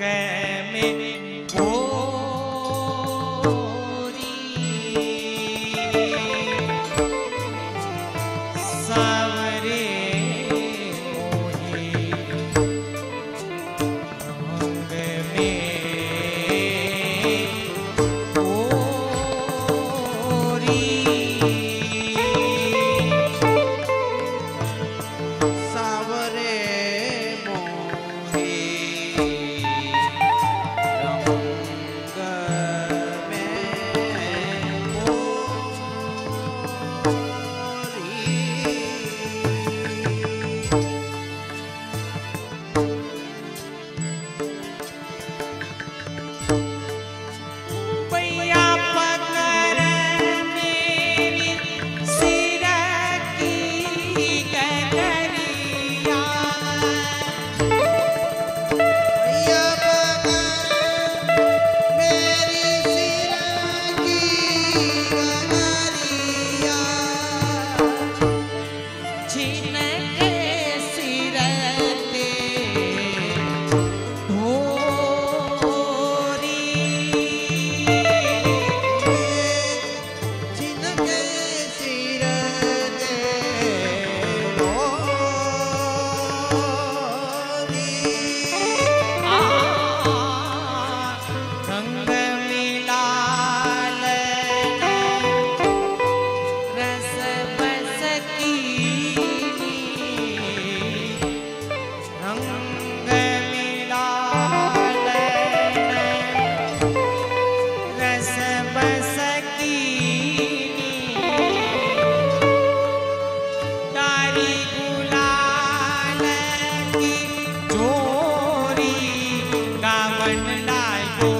में And I go.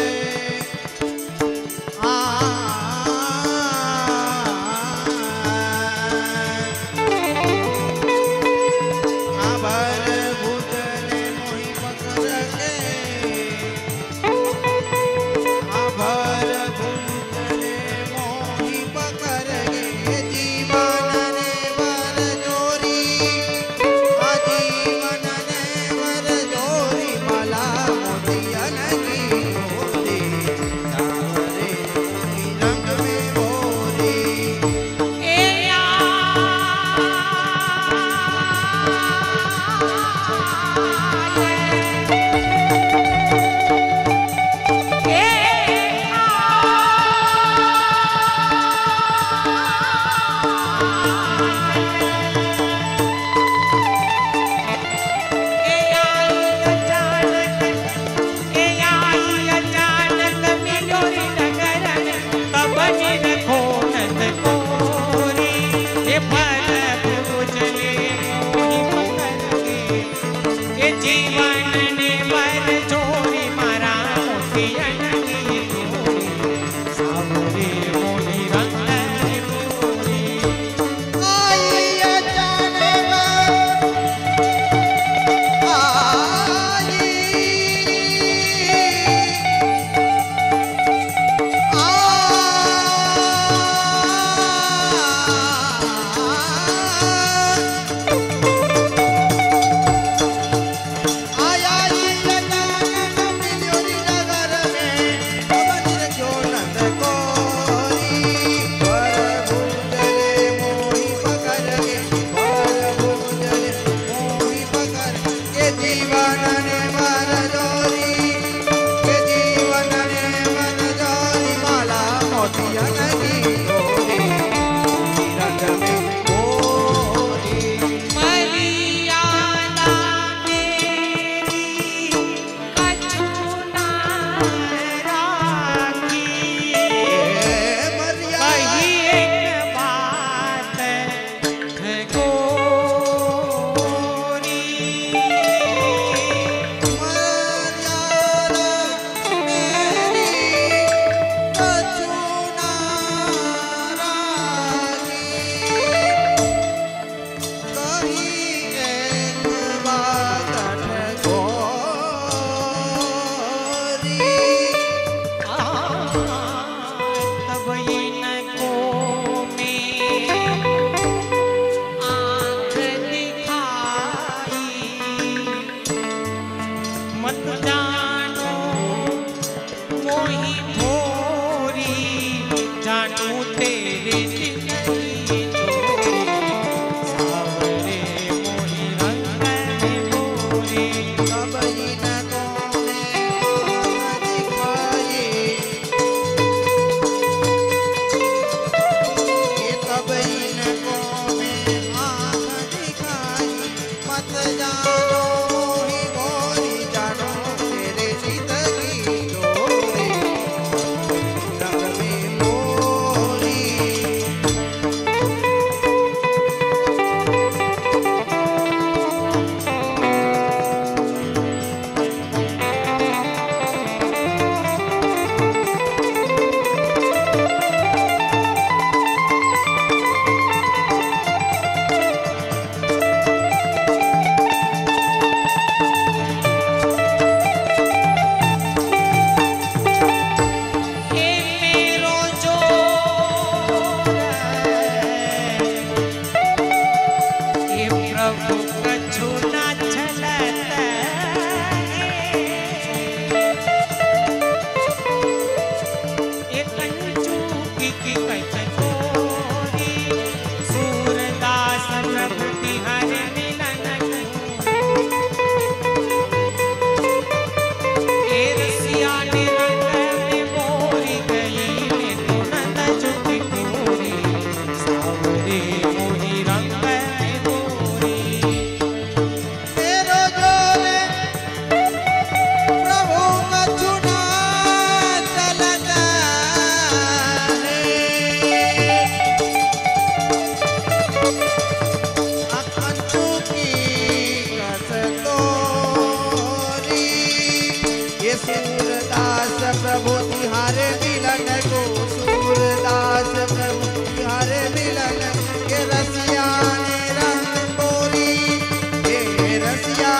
Depois out. Russia